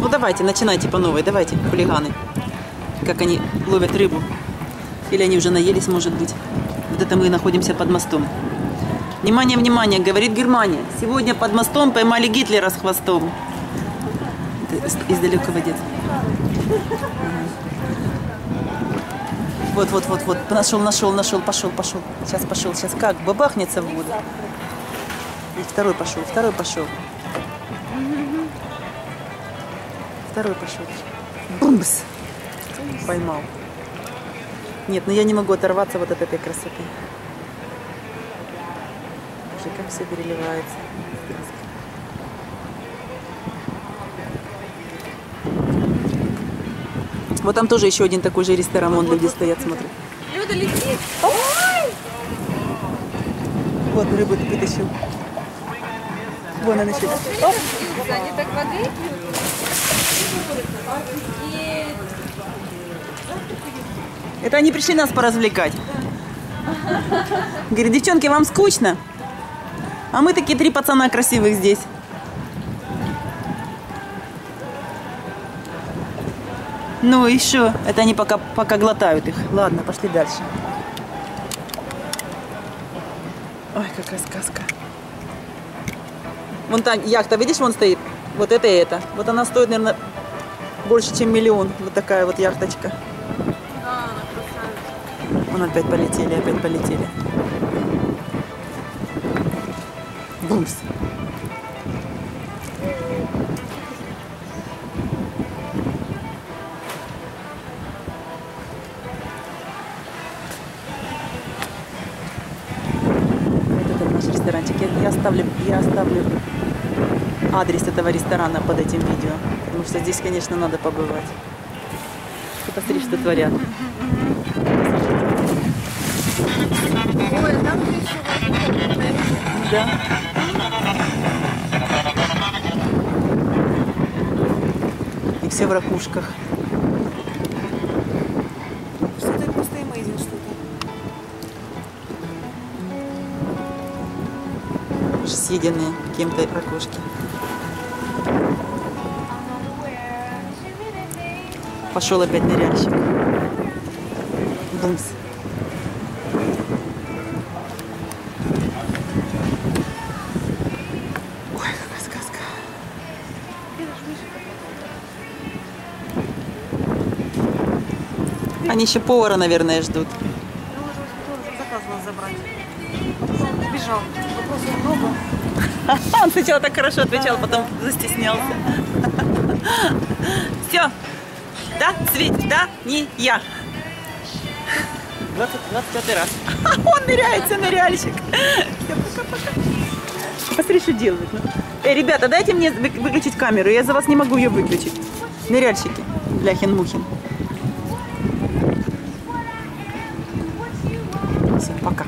Ну давайте, начинайте по новой, давайте, хулиганы. Как они ловят рыбу. Или они уже наелись, может быть. Вот это мы находимся под мостом. Внимание, внимание, говорит Германия. Сегодня под мостом поймали Гитлера с хвостом. Это из далекого детства. Вот, вот, вот, вот. Нашел, нашел, нашел, пошел, пошел. Сейчас пошел, сейчас как? Бабахнется в воду. И второй пошел, второй пошел. Второй пошел. Бумс! Поймал. Нет, ну я не могу оторваться вот от этой красоты. Боже, как все переливается. Вот там тоже еще один такой же ресторан, вон люди стоят, смотрят. Люда летит. Вот рыбу вытащил. Вон она еще. Оп. Они так воды. Это они пришли нас поразвлекать. Говорит, девчонки, вам скучно? А мы такие три пацана красивых здесь. Ну что? Это они пока, пока глотают их. Ладно, пошли дальше. Ой, какая сказка. Вон та яхта, видишь, вон стоит? Вот это и это. Вот она стоит, наверное, больше, чем миллион. Вот такая вот яхточка. Да, она красавица. Вон опять полетели, опять полетели. Бумс. Вот наш ресторанчик. Я, я оставлю, я оставлю адрес этого ресторана под этим видео. Потому что здесь, конечно, надо побывать. Посмотри, что творят. Ой. Да. И все в ракушках. Уже съеденные кем-то ракушки. Пошел опять ныряльщик. Бумс. Ой, какая сказка. Они еще повара, наверное, ждут. Ну, уже тоже заказ вас забрать. Бежал. Вопросов много. Он сначала так хорошо отвечал, да. потом застеснялся. Все. Да, Светь, да, не я. 20, 25 раз. Он ныряется, ныряльщик. Все, пока-пока. Посмотри, что делают. Ну. Эй, ребята, дайте мне выключить камеру. Я за вас не могу ее выключить. Ныряльщики. Бляхин-мухин. Все, пока.